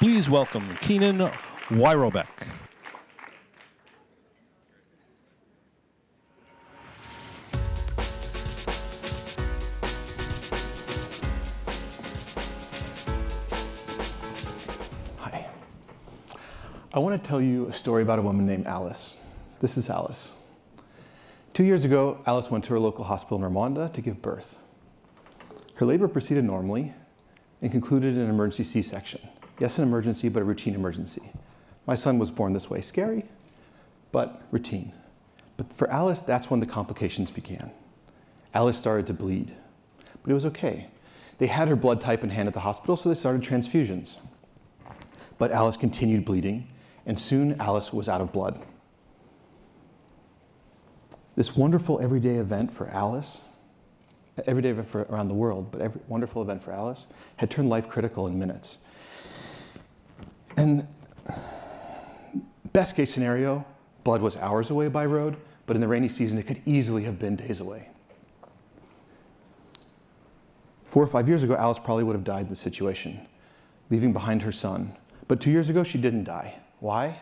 Please welcome Keenan Wyrobek. Hi. I want to tell you a story about a woman named Alice. This is Alice. Two years ago, Alice went to her local hospital in Rwanda to give birth. Her labor proceeded normally and concluded in an emergency C section. Yes, an emergency, but a routine emergency. My son was born this way. Scary, but routine. But for Alice, that's when the complications began. Alice started to bleed, but it was okay. They had her blood type in hand at the hospital, so they started transfusions. But Alice continued bleeding, and soon Alice was out of blood. This wonderful everyday event for Alice, everyday event for around the world, but every wonderful event for Alice, had turned life critical in minutes. And best case scenario, blood was hours away by road, but in the rainy season, it could easily have been days away. Four or five years ago, Alice probably would have died in this situation, leaving behind her son. But two years ago, she didn't die. Why?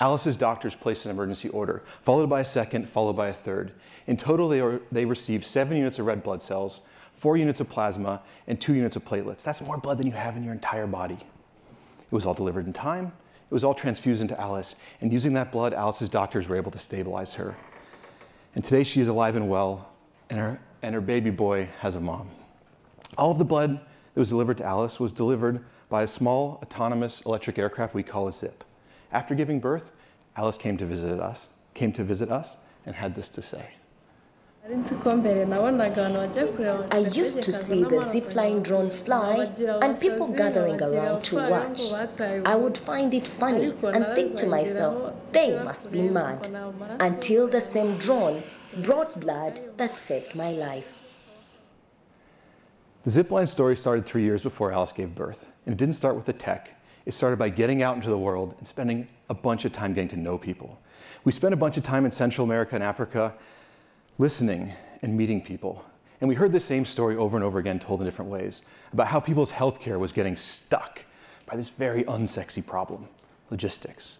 Alice's doctors placed an emergency order, followed by a second, followed by a third. In total, they, they received seven units of red blood cells, four units of plasma, and two units of platelets. That's more blood than you have in your entire body. It was all delivered in time. It was all transfused into Alice. And using that blood, Alice's doctors were able to stabilize her. And today she is alive and well, and her, and her baby boy has a mom. All of the blood that was delivered to Alice was delivered by a small autonomous electric aircraft we call a ZIP. After giving birth, Alice came to visit us, came to visit us, and had this to say. I used to see the zipline drone fly and people gathering around to watch. I would find it funny and think to myself, they must be mad. Until the same drone brought blood that saved my life. The zipline story started three years before Alice gave birth, and it didn't start with the tech. It started by getting out into the world and spending a bunch of time getting to know people. We spent a bunch of time in Central America and Africa listening and meeting people. And we heard the same story over and over again told in different ways about how people's healthcare was getting stuck by this very unsexy problem logistics.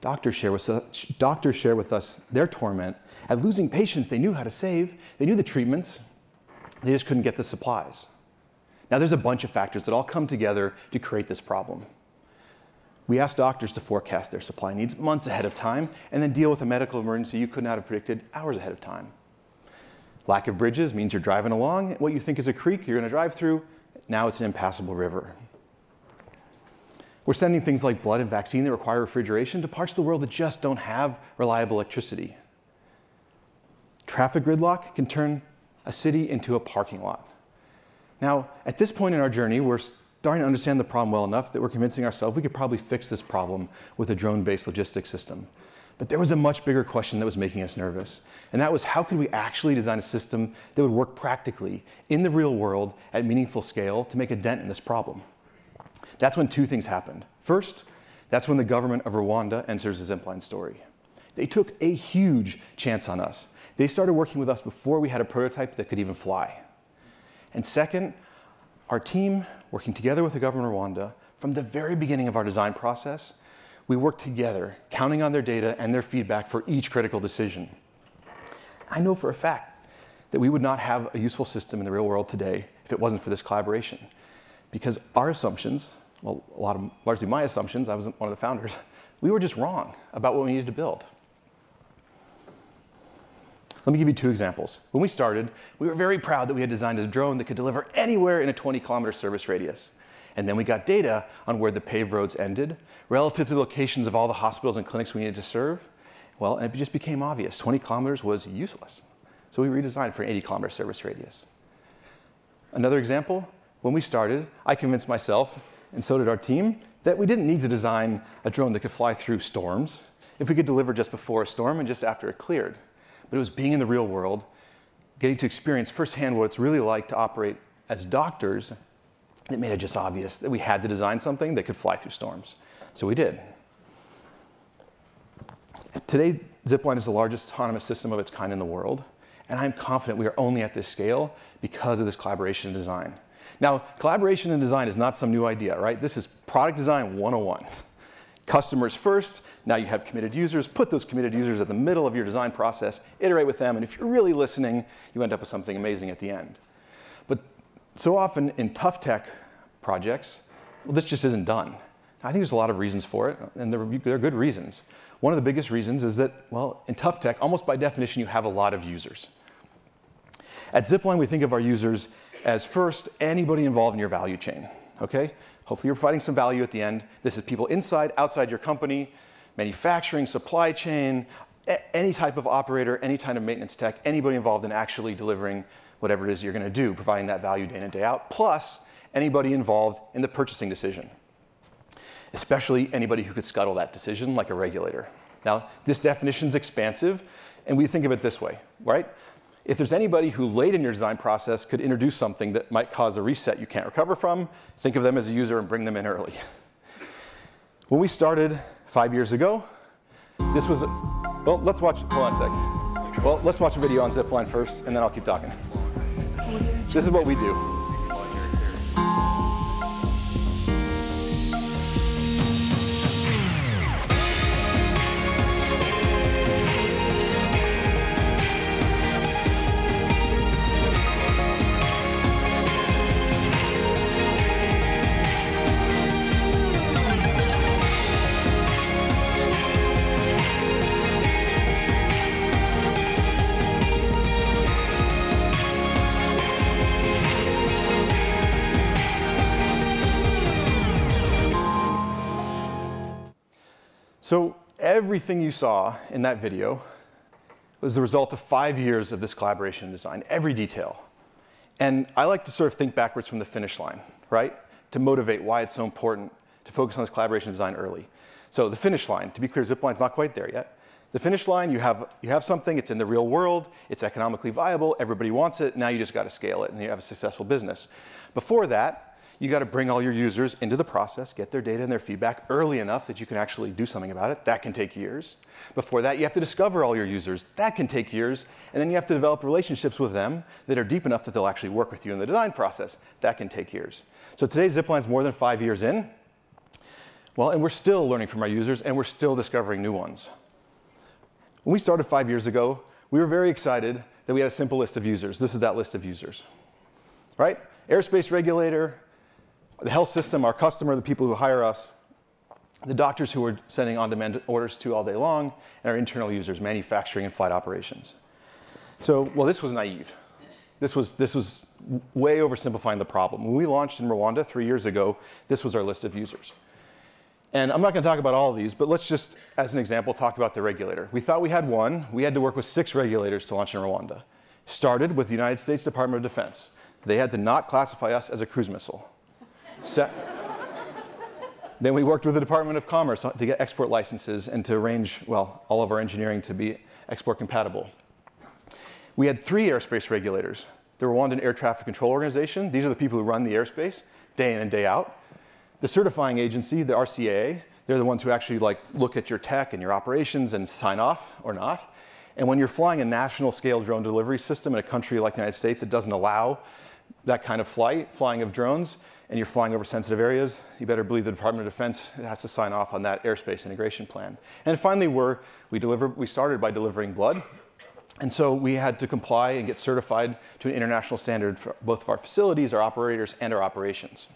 Doctors share, with us, doctors share with us their torment at losing patients they knew how to save, they knew the treatments, they just couldn't get the supplies. Now, there's a bunch of factors that all come together to create this problem. We ask doctors to forecast their supply needs months ahead of time and then deal with a medical emergency you could not have predicted hours ahead of time. Lack of bridges means you're driving along, what you think is a creek you're going to drive through, now it's an impassable river. We're sending things like blood and vaccine that require refrigeration to parts of the world that just don't have reliable electricity. Traffic gridlock can turn a city into a parking lot. Now, at this point in our journey, we're starting to understand the problem well enough that we're convincing ourselves we could probably fix this problem with a drone-based logistics system. But there was a much bigger question that was making us nervous, and that was how could we actually design a system that would work practically in the real world at meaningful scale to make a dent in this problem? That's when two things happened. First, that's when the government of Rwanda enters the Zipline story. They took a huge chance on us. They started working with us before we had a prototype that could even fly. And second, our team, working together with the government of Rwanda, from the very beginning of our design process, we worked together, counting on their data and their feedback for each critical decision. I know for a fact that we would not have a useful system in the real world today if it wasn't for this collaboration. Because our assumptions, well, a lot of, largely my assumptions, I wasn't one of the founders, we were just wrong about what we needed to build. Let me give you two examples. When we started, we were very proud that we had designed a drone that could deliver anywhere in a 20 kilometer service radius. And then we got data on where the paved roads ended relative to the locations of all the hospitals and clinics we needed to serve. Well, and it just became obvious 20 kilometers was useless. So we redesigned for an 80 kilometer service radius. Another example, when we started, I convinced myself, and so did our team, that we didn't need to design a drone that could fly through storms if we could deliver just before a storm and just after it cleared but it was being in the real world, getting to experience firsthand what it's really like to operate as doctors that made it just obvious that we had to design something that could fly through storms. So we did. Today, Zipline is the largest autonomous system of its kind in the world, and I'm confident we are only at this scale because of this collaboration and design. Now, collaboration and design is not some new idea, right? This is product design 101. Customers first, now you have committed users, put those committed users at the middle of your design process, iterate with them, and if you're really listening, you end up with something amazing at the end. But so often in tough tech projects, well, this just isn't done. I think there's a lot of reasons for it, and there are good reasons. One of the biggest reasons is that, well, in tough tech, almost by definition, you have a lot of users. At Zipline, we think of our users as first anybody involved in your value chain, okay? Hopefully you're providing some value at the end. This is people inside, outside your company, manufacturing, supply chain, any type of operator, any kind of maintenance tech, anybody involved in actually delivering whatever it is you're going to do, providing that value day in and day out, plus anybody involved in the purchasing decision, especially anybody who could scuttle that decision like a regulator. Now, this definition is expansive, and we think of it this way, right? If there's anybody who late in your design process could introduce something that might cause a reset you can't recover from, think of them as a user and bring them in early. When we started five years ago, this was, a, well, let's watch, hold on a sec. Well, let's watch a video on Zipline first, and then I'll keep talking. This is what we do. Everything you saw in that video was the result of five years of this collaboration and design, every detail. And I like to sort of think backwards from the finish line, right? To motivate why it's so important to focus on this collaboration design early. So the finish line, to be clear, Zipline's not quite there yet. The finish line, you have, you have something, it's in the real world, it's economically viable, everybody wants it, now you just gotta scale it and you have a successful business. Before that, you got to bring all your users into the process, get their data and their feedback early enough that you can actually do something about it. That can take years. Before that, you have to discover all your users. That can take years. And then you have to develop relationships with them that are deep enough that they'll actually work with you in the design process. That can take years. So today, Zipline's more than five years in. Well, and we're still learning from our users, and we're still discovering new ones. When we started five years ago, we were very excited that we had a simple list of users. This is that list of users, right? Airspace regulator, the health system, our customer, the people who hire us, the doctors who we're sending on-demand orders to all day long, and our internal users, manufacturing and flight operations. So, well, this was naive. This was, this was way oversimplifying the problem. When we launched in Rwanda three years ago, this was our list of users. And I'm not going to talk about all of these, but let's just, as an example, talk about the regulator. We thought we had one. We had to work with six regulators to launch in Rwanda. Started with the United States Department of Defense. They had to not classify us as a cruise missile. Se then we worked with the Department of Commerce to get export licenses and to arrange, well, all of our engineering to be export compatible. We had three airspace regulators. The Rwandan Air Traffic Control Organization, these are the people who run the airspace day in and day out. The certifying agency, the RCAA, they're the ones who actually like look at your tech and your operations and sign off or not. And when you're flying a national scale drone delivery system in a country like the United States, it doesn't allow that kind of flight, flying of drones, and you're flying over sensitive areas, you better believe the Department of Defense has to sign off on that airspace integration plan. And finally, we're, we, deliver, we started by delivering blood. And so we had to comply and get certified to an international standard for both of our facilities, our operators, and our operations.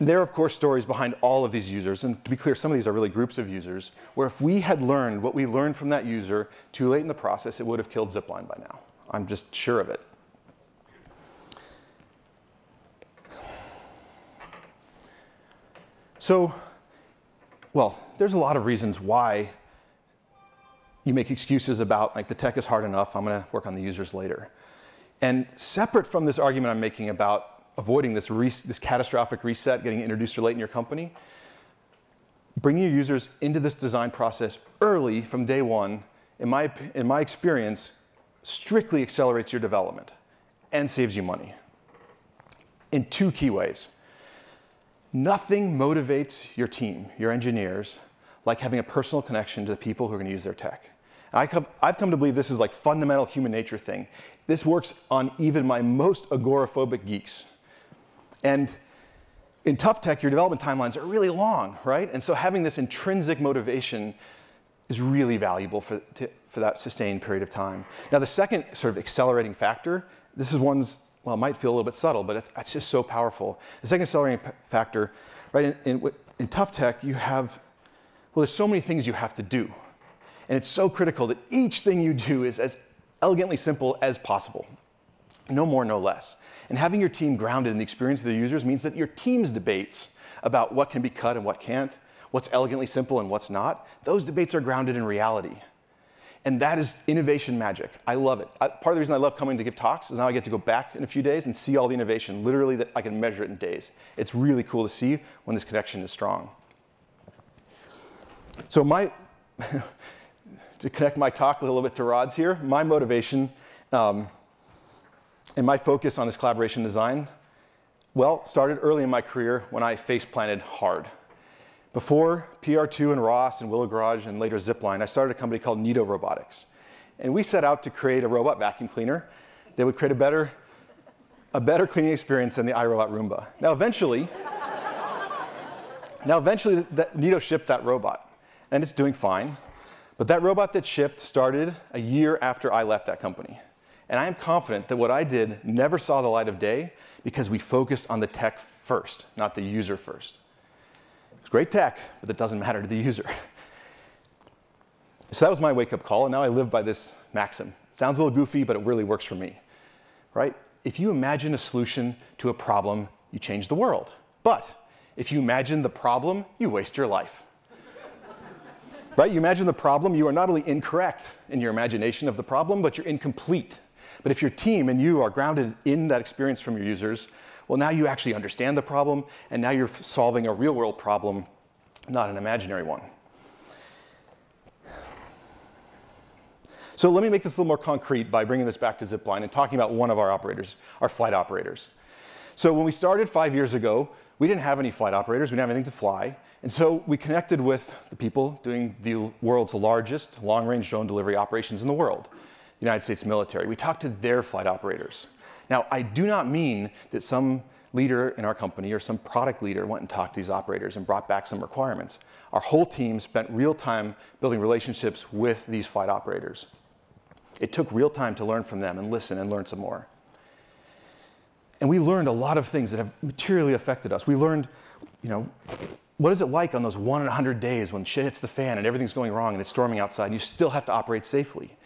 There are, of course, stories behind all of these users. And to be clear, some of these are really groups of users, where if we had learned what we learned from that user too late in the process, it would have killed Zipline by now. I'm just sure of it. So, well, there's a lot of reasons why you make excuses about like the tech is hard enough, I'm gonna work on the users later. And separate from this argument I'm making about avoiding this, this catastrophic reset, getting introduced too late in your company, bringing your users into this design process early from day one, in my, in my experience, strictly accelerates your development and saves you money in two key ways. Nothing motivates your team, your engineers, like having a personal connection to the people who are going to use their tech. I have, I've come to believe this is like fundamental human nature thing. This works on even my most agoraphobic geeks. And in tough tech, your development timelines are really long, right? And so having this intrinsic motivation is really valuable for, to, for that sustained period of time. Now, the second sort of accelerating factor, this is one's, well, it might feel a little bit subtle, but it, it's just so powerful. The second accelerating factor, right, in, in, in tough tech, you have, well, there's so many things you have to do. And it's so critical that each thing you do is as elegantly simple as possible. No more, no less. And having your team grounded in the experience of the users means that your team's debates about what can be cut and what can't, what's elegantly simple and what's not, those debates are grounded in reality. And that is innovation magic. I love it. I, part of the reason I love coming to give talks is now I get to go back in a few days and see all the innovation, literally that I can measure it in days. It's really cool to see when this connection is strong. So my, to connect my talk a little bit to Rod's here, my motivation um, and my focus on this collaboration design, well, started early in my career when I face planted hard. Before PR2 and ROS and Willow Garage and later Zipline, I started a company called Neato Robotics. And we set out to create a robot vacuum cleaner that would create a better, a better cleaning experience than the iRobot Roomba. Now eventually, now eventually that, Neato shipped that robot, and it's doing fine. But that robot that shipped started a year after I left that company. And I am confident that what I did never saw the light of day because we focused on the tech first, not the user first. It's great tech, but it doesn't matter to the user. So that was my wake up call, and now I live by this maxim. Sounds a little goofy, but it really works for me. Right? If you imagine a solution to a problem, you change the world. But if you imagine the problem, you waste your life. right? You imagine the problem, you are not only incorrect in your imagination of the problem, but you're incomplete but if your team and you are grounded in that experience from your users, well, now you actually understand the problem, and now you're solving a real world problem, not an imaginary one. So let me make this a little more concrete by bringing this back to Zipline and talking about one of our operators, our flight operators. So when we started five years ago, we didn't have any flight operators, we didn't have anything to fly. And so we connected with the people doing the world's largest long-range drone delivery operations in the world. The United States military. We talked to their flight operators. Now, I do not mean that some leader in our company or some product leader went and talked to these operators and brought back some requirements. Our whole team spent real time building relationships with these flight operators. It took real time to learn from them and listen and learn some more. And we learned a lot of things that have materially affected us. We learned, you know, what is it like on those one in a hundred days when shit hits the fan and everything's going wrong and it's storming outside and you still have to operate safely?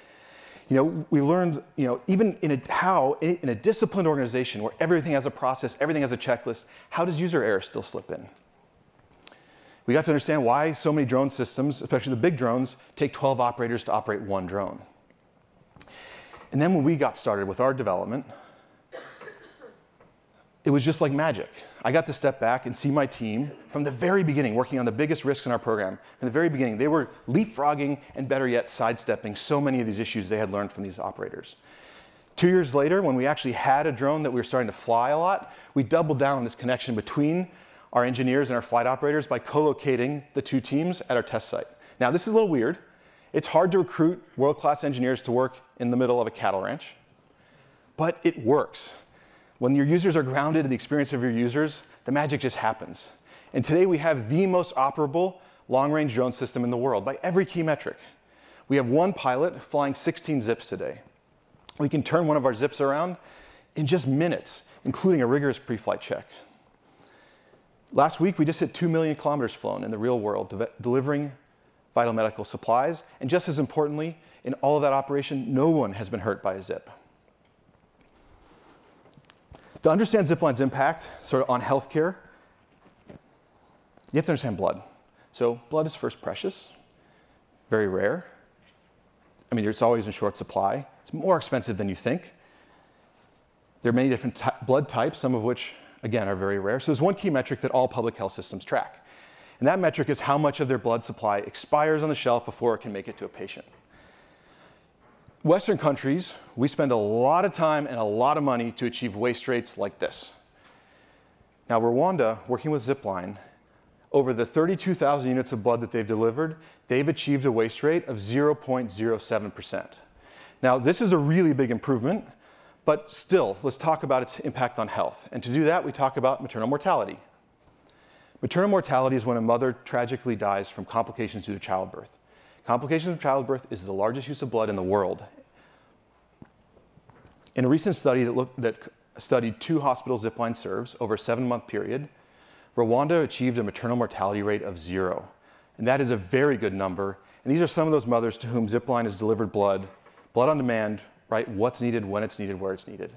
You know, we learned, you know, even in a, how, in a disciplined organization where everything has a process, everything has a checklist, how does user error still slip in? We got to understand why so many drone systems, especially the big drones, take 12 operators to operate one drone. And then when we got started with our development, it was just like magic. I got to step back and see my team from the very beginning working on the biggest risks in our program. From the very beginning, they were leapfrogging and better yet, sidestepping so many of these issues they had learned from these operators. Two years later, when we actually had a drone that we were starting to fly a lot, we doubled down on this connection between our engineers and our flight operators by co-locating the two teams at our test site. Now, this is a little weird. It's hard to recruit world-class engineers to work in the middle of a cattle ranch, but it works. When your users are grounded in the experience of your users, the magic just happens. And today we have the most operable long-range drone system in the world by every key metric. We have one pilot flying 16 zips today. We can turn one of our zips around in just minutes, including a rigorous pre-flight check. Last week, we just hit 2 million kilometers flown in the real world, de delivering vital medical supplies. And just as importantly, in all of that operation, no one has been hurt by a zip. To understand Zipline's impact sort of on healthcare, you have to understand blood. So blood is first precious, very rare. I mean, it's always in short supply. It's more expensive than you think. There are many different blood types, some of which, again, are very rare. So there's one key metric that all public health systems track. And that metric is how much of their blood supply expires on the shelf before it can make it to a patient. Western countries, we spend a lot of time and a lot of money to achieve waste rates like this. Now, Rwanda, working with Zipline, over the 32,000 units of blood that they've delivered, they've achieved a waste rate of 0.07%. Now, this is a really big improvement, but still, let's talk about its impact on health. And to do that, we talk about maternal mortality. Maternal mortality is when a mother tragically dies from complications due to childbirth. Complications of childbirth is the largest use of blood in the world. In a recent study that, looked, that studied two hospital zipline serves over a seven month period, Rwanda achieved a maternal mortality rate of zero. And that is a very good number. And these are some of those mothers to whom Zipline has delivered blood, blood on demand, right? What's needed, when it's needed, where it's needed.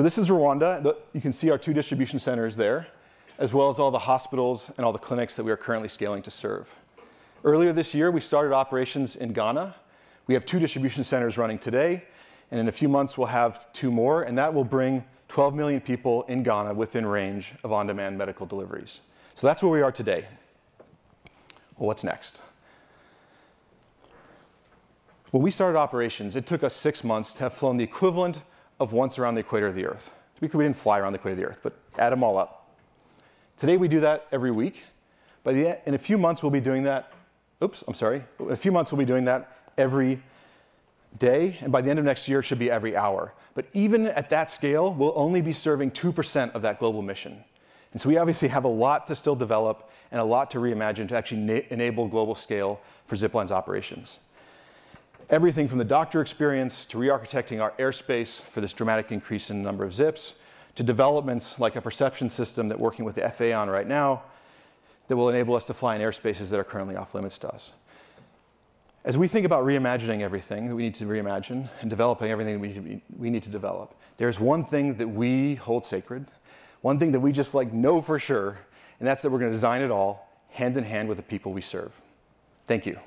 So this is Rwanda. You can see our two distribution centers there, as well as all the hospitals and all the clinics that we are currently scaling to serve. Earlier this year, we started operations in Ghana. We have two distribution centers running today, and in a few months, we'll have two more, and that will bring 12 million people in Ghana within range of on demand medical deliveries. So that's where we are today. Well, what's next? When we started operations, it took us six months to have flown the equivalent of once around the equator of the Earth. We didn't fly around the equator of the Earth, but add them all up. Today, we do that every week. But in a few months, we'll be doing that oops, I'm sorry, in a few months we'll be doing that every day, and by the end of next year, it should be every hour. But even at that scale, we'll only be serving 2% of that global mission. And so we obviously have a lot to still develop and a lot to reimagine to actually enable global scale for Zipline's operations. Everything from the doctor experience to re-architecting our airspace for this dramatic increase in the number of zips, to developments like a perception system that working with the FAA on right now, that will enable us to fly in airspaces that are currently off limits to us. As we think about reimagining everything that we need to reimagine and developing everything we, we need to develop, there's one thing that we hold sacred, one thing that we just like know for sure, and that's that we're going to design it all hand in hand with the people we serve. Thank you.